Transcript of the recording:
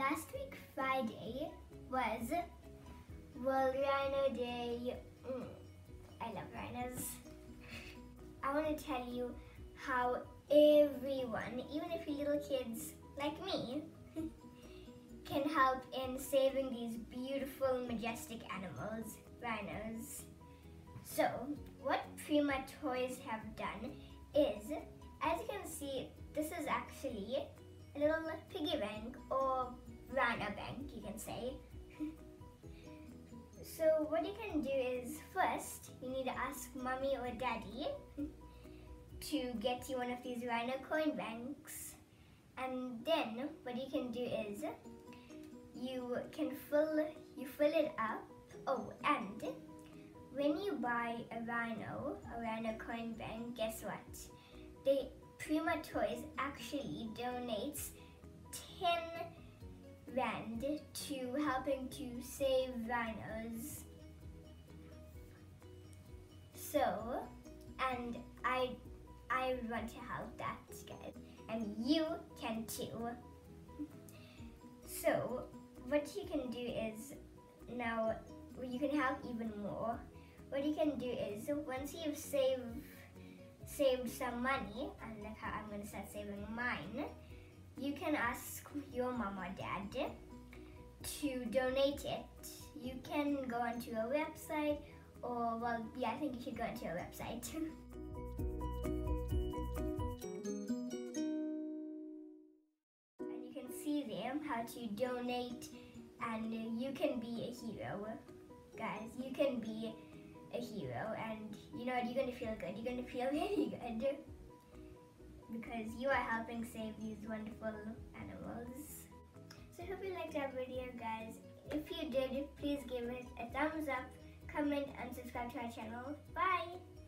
Last week Friday was World Rhino Day. Mm, I love rhinos. I want to tell you how everyone, even if you're little kids like me, can help in saving these beautiful, majestic animals, rhinos. So, what Prima Toys have done is, as you can see, this is actually a little piggy bank or rhino bank, you can say. so what you can do is, first, you need to ask mommy or daddy to get you one of these rhino coin banks. And then, what you can do is, you can fill, you fill it up. Oh, and when you buy a rhino, a rhino coin bank, guess what? They Prima Toys actually donates 10 rand to helping to save rhinos. So, and I I want to help that guys, and you can too. So, what you can do is now you can help even more. What you can do is once you've saved saved some money, and look how I'm to start saving mine, you can ask your mom or dad to donate it. You can go onto a website, or well, yeah, I think you should go onto a website. and you can see them how to donate, and you can be a hero, guys. You can be a hero and you know you're gonna feel good you're gonna feel really good because you are helping save these wonderful animals. So I hope you liked our video guys. If you did please give it a thumbs up comment and subscribe to our channel. Bye